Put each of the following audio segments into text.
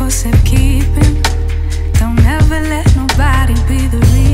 for safekeeping. Don't ever let nobody be the reason.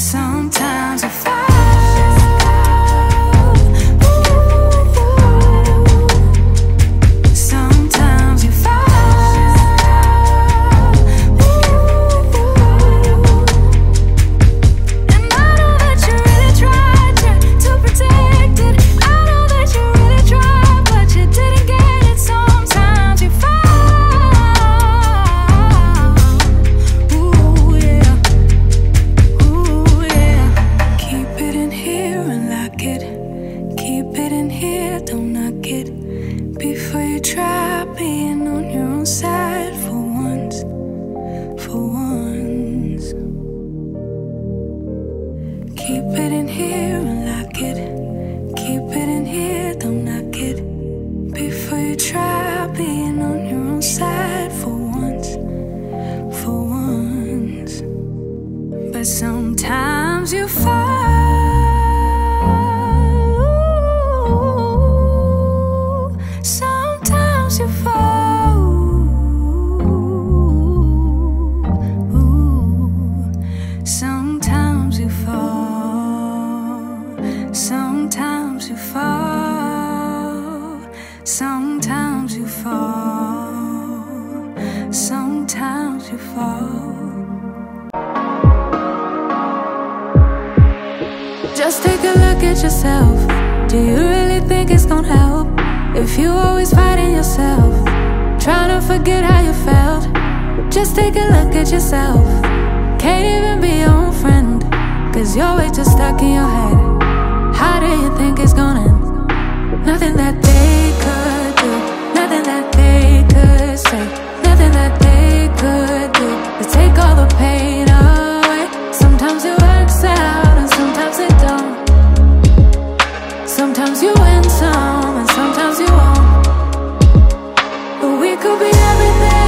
sometimes I find try. yourself. Do you really think it's gonna help If you always fighting yourself Trying to forget how you felt? Just take a look at yourself. Can't even be your own friend Cause you're way too stuck in your head. How do you think it's gonna end? Nothing that day could be everything.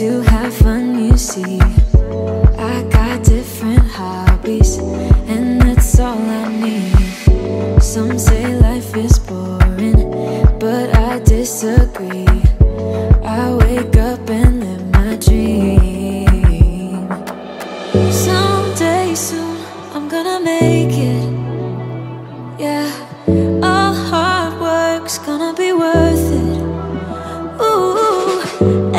to have fun, you see. I got different hobbies, and that's all I need. Some say life is boring, but I disagree. I wake up and live my dream. Someday soon, I'm gonna make it. Yeah, all hard work's gonna be worth it. Ooh.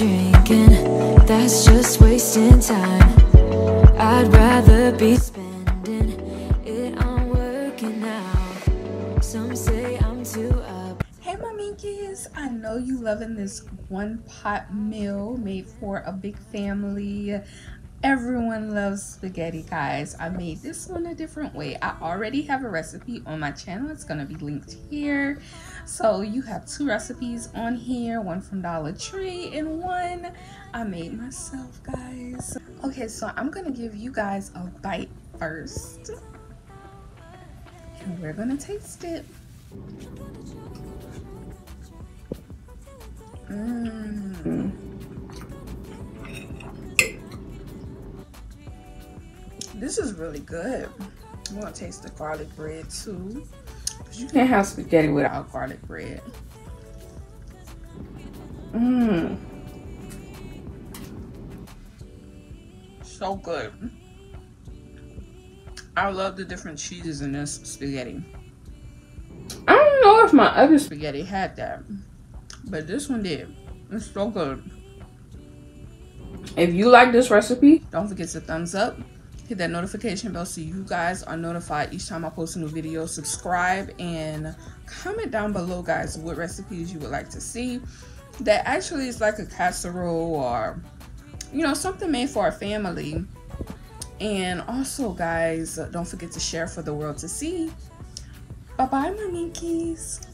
Drinking, that's just wasting time. I'd rather be spending it on working out. Some say I'm too up. Hey, my minkies! I know you loving this one pot meal made for a big family. Everyone loves spaghetti, guys. I made this one a different way. I already have a recipe on my channel. It's going to be linked here. So you have two recipes on here, one from Dollar Tree and one I made myself, guys. Okay, so I'm going to give you guys a bite first. And we're going to taste it. Mmm. This is really good. I'm gonna taste the garlic bread too. Cause you can't have spaghetti without garlic bread. Mmm. So good. I love the different cheeses in this spaghetti. I don't know if my other spaghetti had that, but this one did. It's so good. If you like this recipe, don't forget to thumbs up, hit that notification bell so you guys are notified each time I post a new video. Subscribe and comment down below, guys, what recipes you would like to see. That actually is like a casserole or, you know, something made for a family. And also, guys, don't forget to share for the world to see. Bye bye, my minkies.